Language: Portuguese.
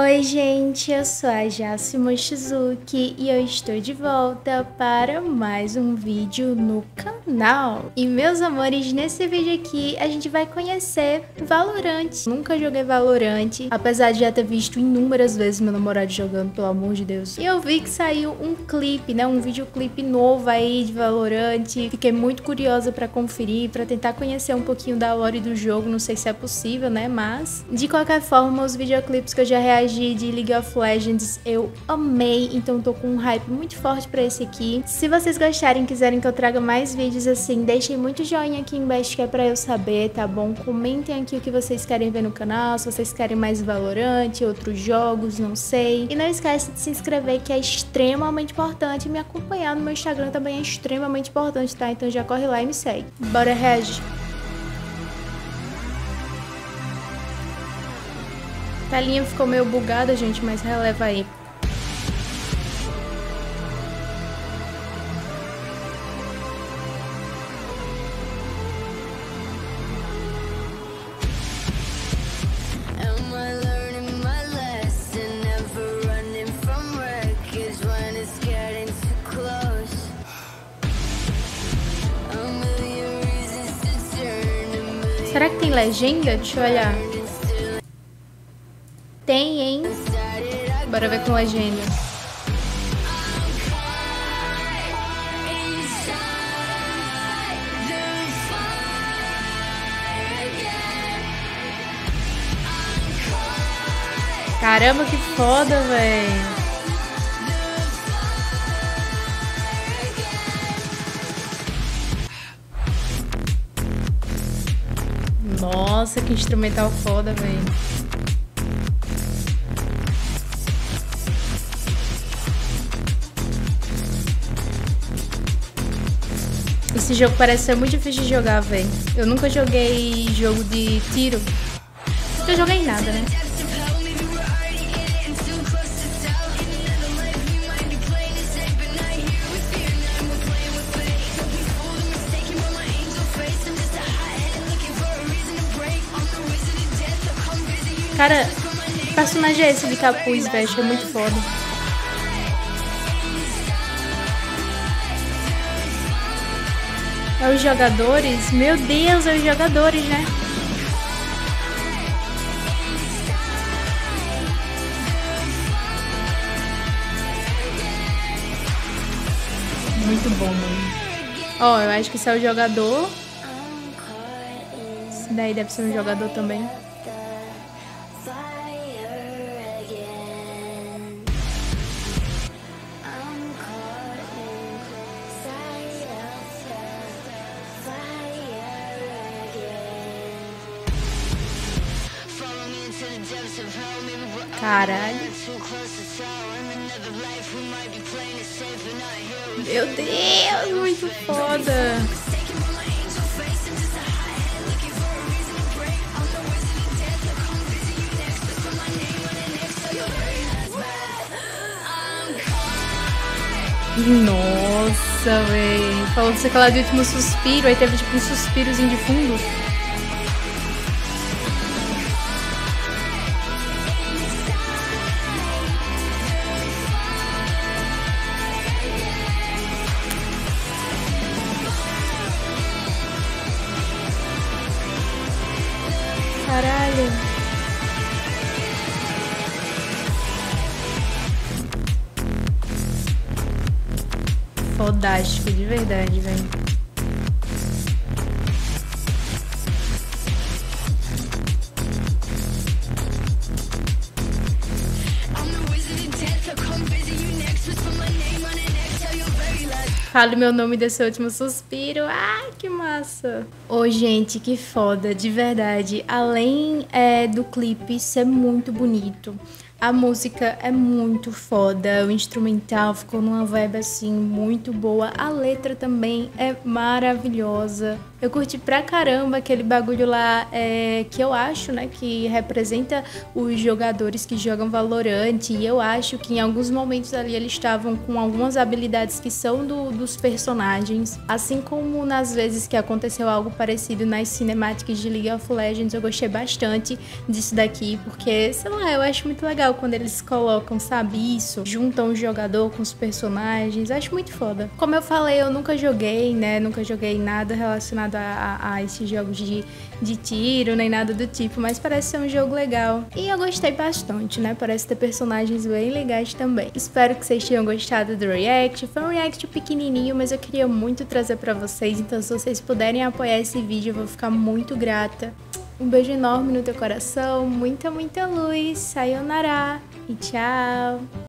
Oi, gente, eu sou a Jaci Mochizuki e eu estou de volta para mais um vídeo no canal. E meus amores, nesse vídeo aqui a gente vai conhecer Valorant. Nunca joguei Valorant, apesar de já ter visto inúmeras vezes meu namorado jogando, pelo amor de Deus. E eu vi que saiu um clipe, né, um videoclipe novo aí de Valorant. Fiquei muito curiosa para conferir, para tentar conhecer um pouquinho da lore do jogo, não sei se é possível, né, mas de qualquer forma, os videoclipes que eu já reagi de League of Legends eu amei, então tô com um hype muito forte para esse aqui. Se vocês gostarem quiserem que eu traga mais vídeos assim, deixem muito joinha aqui embaixo que é pra eu saber, tá bom? Comentem aqui o que vocês querem ver no canal, se vocês querem mais Valorant, outros jogos, não sei. E não esquece de se inscrever que é extremamente importante, me acompanhar no meu Instagram também é extremamente importante, tá? Então já corre lá e me segue. Bora reagir! A linha ficou meio bugada, gente, mas releva aí. Será que tem legenda? Deixa eu olhar. Tem, hein? Bora ver com legenda. Caramba, que foda, velho. Nossa, que instrumental foda, velho. Esse jogo parece ser muito difícil de jogar, velho. Eu nunca joguei jogo de tiro. Nunca joguei nada, né? Cara, personagem é esse de capuz, velho? É muito foda. É os jogadores? Meu Deus, é os jogadores, né? Muito bom, mano. Ó, eu acho que esse é o jogador. Esse daí deve ser um jogador também. Caralho. Meu Deus, muito foda. Nossa, velho. Falou você aquela de último suspiro, aí teve tipo um suspirozinho de fundo. Fodástico, de verdade, velho. Fale meu nome desse último suspiro. Ai, que massa. Ô, oh, gente, que foda, de verdade. Além é, do clipe ser muito bonito, a música é muito foda, o instrumental ficou numa vibe assim muito boa, a letra também é maravilhosa. Eu curti pra caramba aquele bagulho lá é, que eu acho, né, que representa os jogadores que jogam Valorant. E eu acho que em alguns momentos ali eles estavam com algumas habilidades que são do, dos personagens. Assim como nas vezes que aconteceu algo parecido nas cinemáticas de League of Legends. Eu gostei bastante disso daqui, porque, sei lá, eu acho muito legal quando eles colocam, sabe, isso, juntam o jogador com os personagens. Acho muito foda. Como eu falei, eu nunca joguei, né? Nunca joguei nada relacionado a, a, a esses jogos de, de tiro, nem nada do tipo, mas parece ser um jogo legal. E eu gostei bastante, né? Parece ter personagens bem legais também. Espero que vocês tenham gostado do react. Foi um react pequenininho, mas eu queria muito trazer para vocês, então se vocês puderem apoiar esse vídeo, eu vou ficar muito grata. Um beijo enorme no teu coração, muita, muita luz, sayonara e tchau!